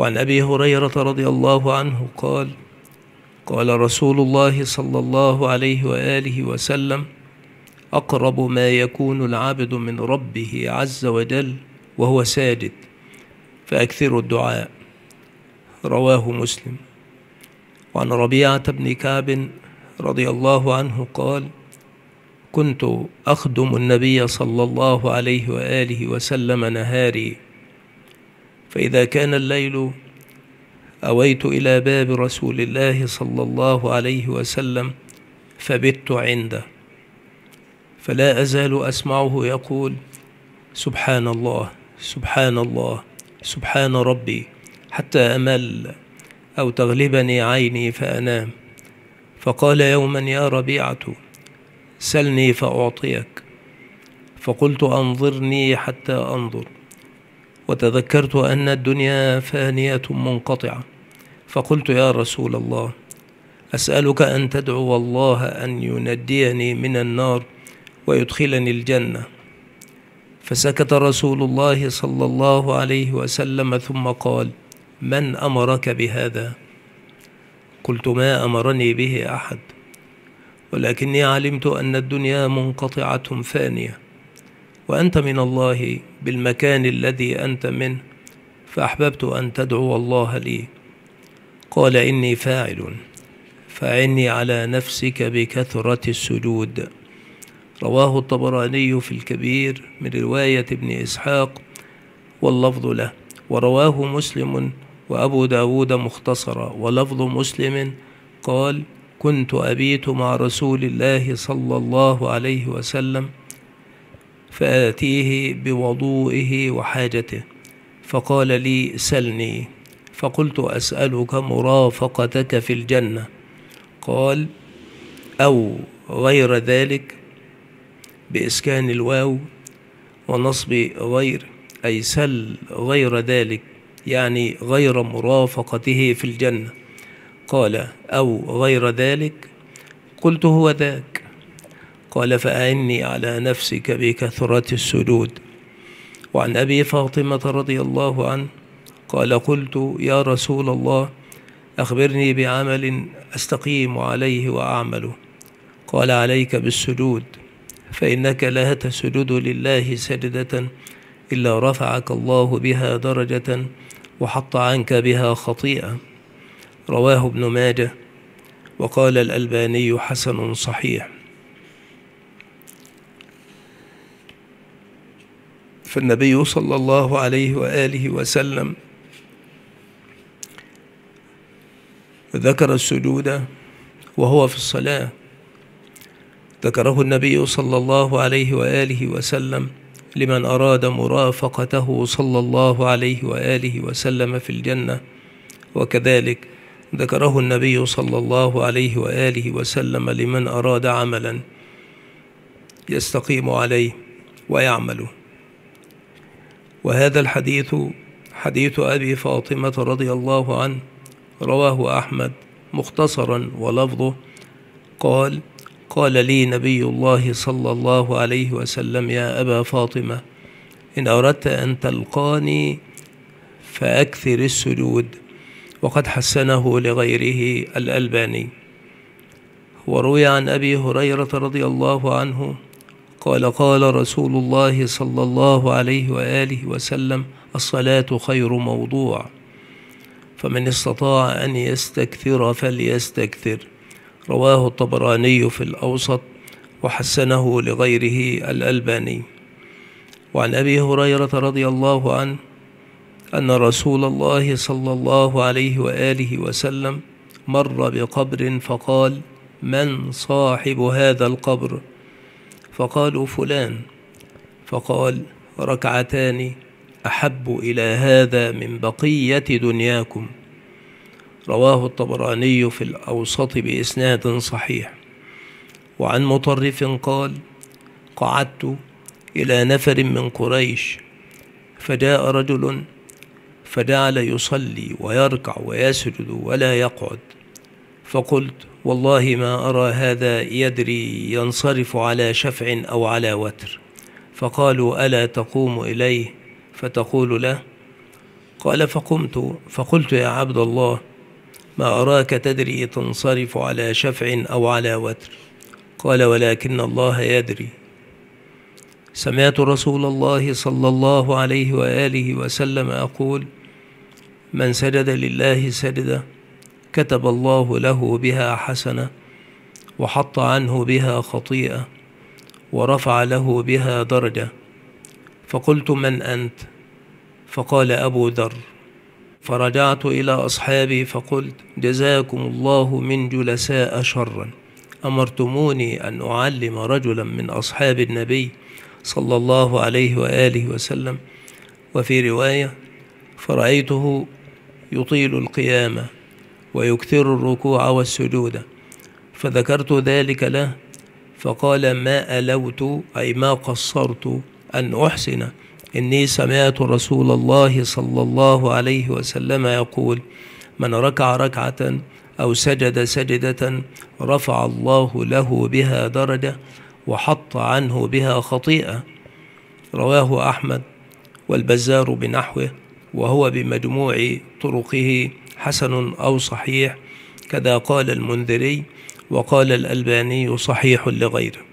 وعن أبي هريرة رضي الله عنه قال قال رسول الله صلى الله عليه وآله وسلم أقرب ما يكون العبد من ربه عز وجل وهو ساجد فأكثروا الدعاء. رواه مسلم. وعن ربيعة بن كعب رضي الله عنه قال كنت أخدم النبي صلى الله عليه وآله وسلم نهاري فإذا كان الليل أويت إلى باب رسول الله صلى الله عليه وسلم فبت عنده. فلا أزال أسمعه يقول سبحان الله سبحان الله سبحان ربي حتى أمل أو تغلبني عيني فأنام. فقال يوما يا ربيعة سلني فأعطيك. فقلت أنظرني حتى أنظر. وتذكرت أن الدنيا فانية منقطعة. فقلت يا رسول الله أسألك أن تدعو الله أن ينجيني من النار ويدخلني الجنة. فسكت رسول الله صلى الله عليه وسلم ثم قال من أمرك بهذا؟ قلت ما أمرني به أحد ولكني علمت أن الدنيا منقطعة فانية. وأنت من الله بالمكان الذي أنت منه فأحببت أن تدعو الله لي. قال إني فاعل فعني على نفسك بكثرة السجود. رواه الطبراني في الكبير من رواية ابن إسحاق واللفظ له. ورواه مسلم وأبو داود مختصرا. ولفظ مسلم قال كنت أبيت مع رسول الله صلى الله عليه وسلم فآتيه بوضوئه وحاجته فقال لي سلني. فقلت أسألك مرافقتك في الجنة. قال أو غير ذلك بإسكان الواو ونصب غير أي سل غير ذلك يعني غير مرافقته في الجنة. قال أو غير ذلك؟ قلت هو ذاك. قال فأعني على نفسك بكثرة السجود. وعن أبي فاطمة رضي الله عنه قال قلت يا رسول الله أخبرني بعمل أستقيم عليه وأعمله. قال عليك بالسجود فإنك لا تسجد لله سجدة إلا رفعك الله بها درجة وحط عنك بها خطيئة. رواه ابن ماجه. وقال الألباني حسن صحيح. فالنبي صلى الله عليه وآله وسلم ذكر السجود وهو في الصلاة. ذكره النبي صلى الله عليه وآله وسلم لمن أراد مرافقته صلى الله عليه وآله وسلم في الجنة. وكذلك ذكره النبي صلى الله عليه وآله وسلم لمن أراد عملا يستقيم عليه ويعمله. وهذا الحديث حديث أبي فاطمة رضي الله عنه رواه أحمد مختصرا ولفظه. قال قال لي نبي الله صلى الله عليه وسلم يا أبا فاطمة إن أردت أن تلقاني فأكثر السجود وقد حسنه لغيره الألباني. وروي عن أبي هريرة رضي الله عنه قال قال رسول الله صلى الله عليه وآله وسلم الصلاة خير موضوع. فمن استطاع أن يستكثر فليستكثر. رواه الطبراني في الأوسط وحسنه لغيره الألباني. وعن أبي هريرة رضي الله عنه أن رسول الله صلى الله عليه وآله وسلم مر بقبر فقال من صاحب هذا القبر؟ فقالوا فلان. فقال ركعتان أحب إلى هذا من بقية دنياكم. رواه الطبراني في الأوسط بإسناد صحيح. وعن مطرف قال قعدت إلى نفر من قريش فجاء رجل فجعل يصلي ويركع ويسجد ولا يقعد. فقلت والله ما أرى هذا يدري ينصرف على شفع أو على وتر. فقالوا ألا تقوم إليه؟ فتقول له قال فقمت. فقلت يا عبد الله ما أراك تدري تنصرف على شفع أو على وتر؟ قال ولكن الله يدري. سمعت رسول الله صلى الله عليه وآله وسلم أقول من سجد لله سجدة كتب الله له بها حسنة وحط عنه بها خطيئة ورفع له بها درجة. فقلت من أنت؟ فقال أبو ذر. فرجعت إلى أصحابي فقلت جزاكم الله من جلساء شرا. أمرتموني أن أعلم رجلا من أصحاب النبي صلى الله عليه وآله وسلم. وفي رواية فرأيته يطيل القيامة. ويكثر الركوع والسجود. فذكرت ذلك له فقال ما ألوت أي ما قصرت أن أحسن. إني سمعت رسول الله صلى الله عليه وسلم يقول من ركع ركعة أو سجد سجدة رفع الله له بها درجة وحط عنه بها خطيئة. رواه أحمد والبزار بنحوه وهو بمجموع طرقه حسن أو صحيح كذا قال المنذري وقال الألباني صحيح لغيره.